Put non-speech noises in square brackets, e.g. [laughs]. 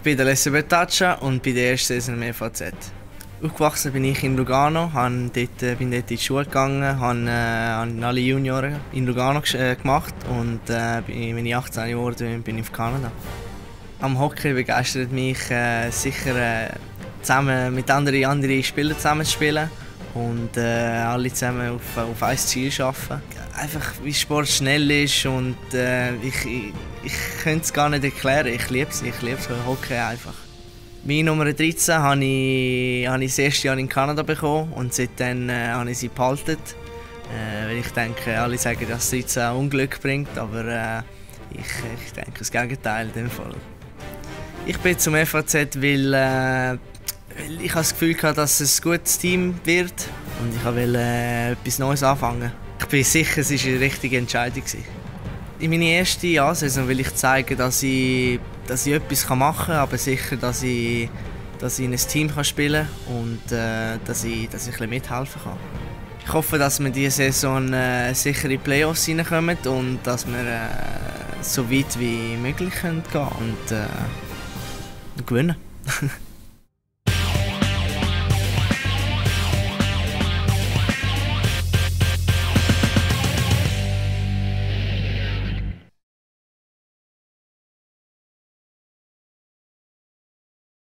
Ich bin Alessio Bertaccia und bin der erste Saison im FAZ. Aufgewachsen bin ich in Lugano, dort, äh, bin dort in die Schule gegangen, habe, äh, alle Junioren in Lugano äh, gemacht und äh, bin, ich 18 Jahre bin, bin ich auf Kanada. Am Hockey begeistert mich äh, sicher äh, zusammen mit anderen, anderen Spielern zusammen zu spielen und äh, alle zusammen auf, auf ein Ziel arbeiten. Einfach wie Sport schnell ist und äh, ich, ich, ich könnte es gar nicht erklären. Ich liebe es, ich liebe Hockey einfach. Meine Nummer 13 habe ich, habe ich das erste Jahr in Kanada bekommen und seitdem äh, habe ich sie behalten. Äh, ich denke, alle sagen, dass 13 Unglück bringt, aber äh, ich, ich denke das Gegenteil in dem Fall. Ich bin zum FAZ, weil, äh, weil ich das Gefühl hatte, dass es ein gutes Team wird und ich wollte äh, etwas Neues anfangen. Ich bin sicher, es war eine richtige Entscheidung. In meiner ersten Jahrsaison will ich zeigen, dass ich dass ich etwas machen kann, aber sicher, dass ich, dass ich in ein Team spielen kann und äh, dass, ich, dass ich ein bisschen mithelfen kann. Ich hoffe, dass wir diese Saison äh, sicher in die Playoffs reinkommen und dass wir äh, so weit wie möglich gehen können und äh, gewinnen [laughs]